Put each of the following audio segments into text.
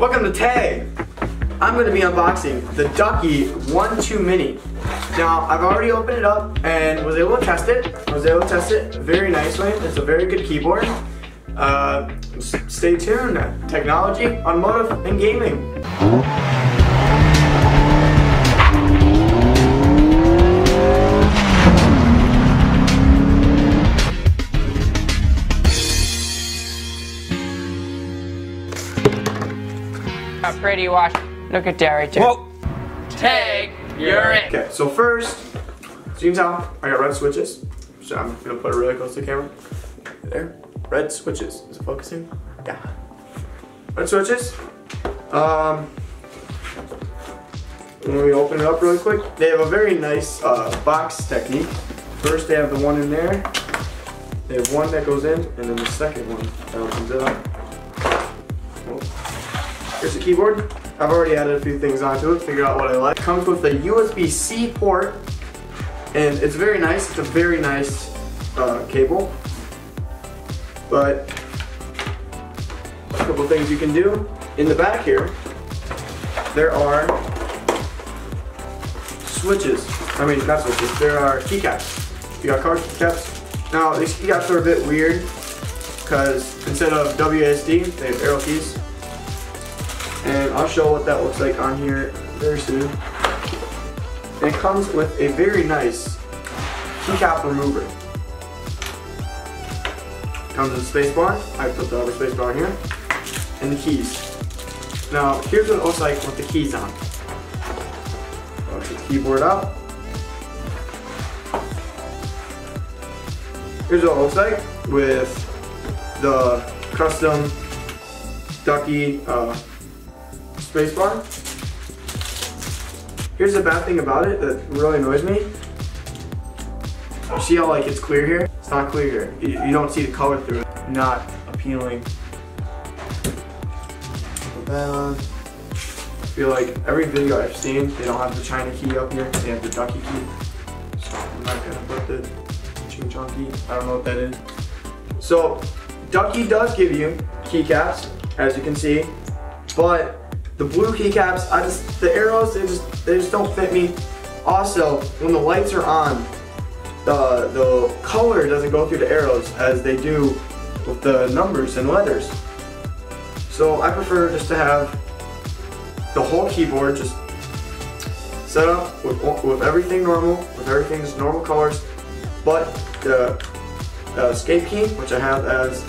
Welcome to TAG. I'm to be unboxing the Ducky 1-2 Mini. Now, I've already opened it up and was able to test it. I was able to test it very nicely. It's a very good keyboard. Uh, stay tuned. Technology, automotive, and gaming. How pretty wash. Look at Derry. Whoa. Tag, you're in. Okay, so first, so you can tell, I got red switches. So I'm gonna put it really close to the camera. There, red switches. Is it focusing? Yeah. Red switches. Um, when we open it up really quick, they have a very nice uh, box technique. First, they have the one in there. They have one that goes in, and then the second one that opens it up. Here's the keyboard. I've already added a few things onto it, figured out what I like. Comes with a USB-C port, and it's very nice. It's a very nice uh, cable. But a couple things you can do. In the back here, there are switches. I mean, not switches, there are keycaps. You got card keycaps. Now, these keycaps are a bit weird because instead of WASD, they have arrow keys. And I'll show what that looks like on here very soon. It comes with a very nice keycap remover. Comes with a space bar. I put the other space bar here. And the keys. Now, here's what it looks like with the keys on. The keyboard out. Here's what it looks like with the custom Ducky uh, spacebar. Here's the bad thing about it that really annoys me. See how like it's clear here? It's not clear here. You, you don't see the color through it. Not appealing. I feel like every video I've seen, they don't have the China key up here. They have the Ducky key. So I'm not gonna put the Ching key. I don't know what that is. So Ducky does give you keycaps, as you can see, but the blue keycaps, I just, the arrows, they just, they just don't fit me. Also, when the lights are on, the, the color doesn't go through the arrows as they do with the numbers and letters. So I prefer just to have the whole keyboard just set up with, with everything normal, with everything just normal colors, but the uh, escape key, which I have as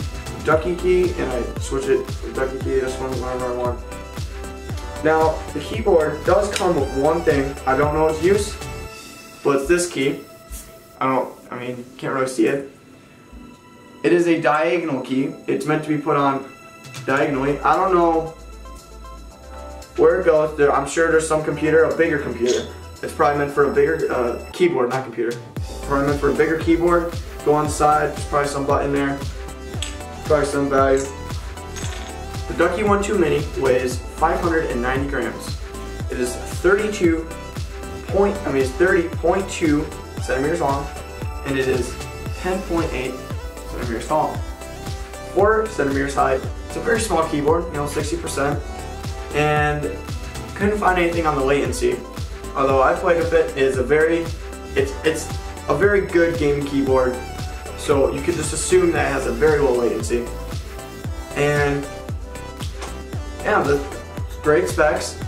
ducky key, and I switch it to ducky key, this one, whatever I want. Now, the keyboard does come with one thing. I don't know its use, but it's this key. I don't, I mean, can't really see it. It is a diagonal key. It's meant to be put on diagonally. I don't know where it goes. There, I'm sure there's some computer, a bigger computer. It's probably meant for a bigger uh, keyboard, not computer. Probably meant for a bigger keyboard. Go on the side, there's probably some button there. Probably some value. Ducky 1-2 Mini weighs 590 grams. It is 32 point, I mean it's 30.2 centimeters long, and it is 10.8 centimeters tall. 4 centimeters high. It's a very small keyboard, you know, 60%, and couldn't find anything on the latency. Although I played with it, it is a very, it's it's a very good gaming keyboard. So you could just assume that it has a very low latency. And yeah, the great specs.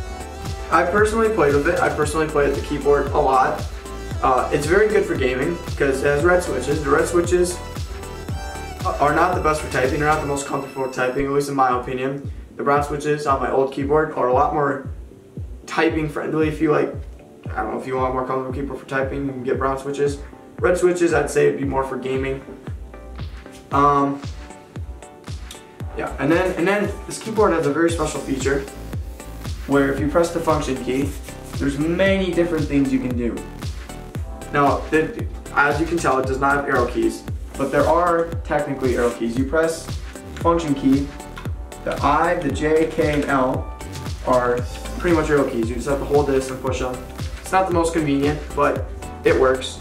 I personally played with it. I personally played with the keyboard a lot. Uh, it's very good for gaming because it has red switches. The red switches are not the best for typing. They're not the most comfortable for typing, at least in my opinion. The brown switches on my old keyboard are a lot more typing friendly. If you like, I don't know, if you want a more comfortable keyboard for typing, you can get brown switches. Red switches, I'd say, it'd be more for gaming. Um, yeah, and then and then this keyboard has a very special feature where if you press the function key, there's many different things you can do. Now, as you can tell, it does not have arrow keys, but there are technically arrow keys. You press function key, the I, the J, K, and L are pretty much arrow keys. You just have to hold this and push them. It's not the most convenient, but it works.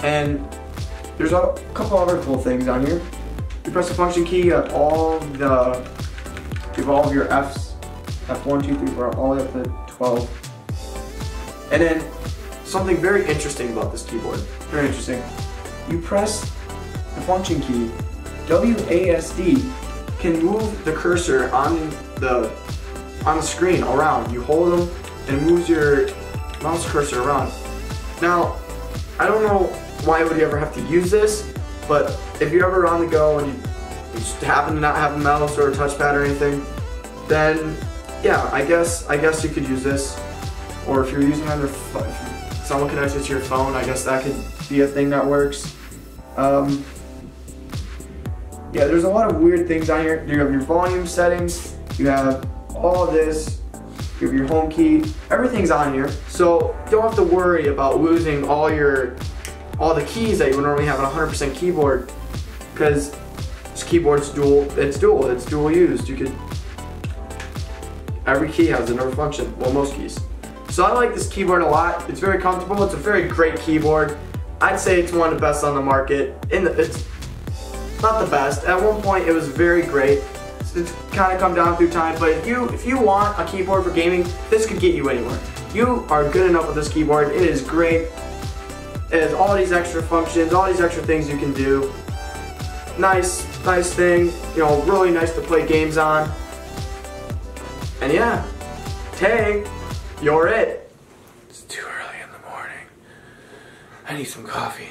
And there's a couple other cool things on here. You press the function key, have all the, have all of your F's F1, 2, 3, 4, all the way up to 12. And then something very interesting about this keyboard. Very interesting. You press the function key, WASD can move the cursor on the on the screen around. You hold them and it moves your mouse cursor around. Now, I don't know why would you ever have to use this, but if you're ever on the go and you just happen to not have a mouse or a touchpad or anything, then yeah, I guess I guess you could use this. Or if you're using your phone, someone connects it to your phone, I guess that could be a thing that works. Um, yeah, there's a lot of weird things on here. You have your volume settings, you have all of this, you have your home key, everything's on here. So don't have to worry about losing all your all the keys that you would normally have on a 100% keyboard because this keyboard's dual, it's dual, it's dual used. You could, every key has another function, well most keys. So I like this keyboard a lot. It's very comfortable, it's a very great keyboard. I'd say it's one of the best on the market. In the, it's not the best. At one point it was very great. It's kind of come down through time, but if you if you want a keyboard for gaming, this could get you anywhere. You are good enough with this keyboard. It is great. Has all these extra functions, all these extra things you can do. Nice, nice thing. You know, really nice to play games on. And yeah, Tag, you're it. It's too early in the morning. I need some coffee.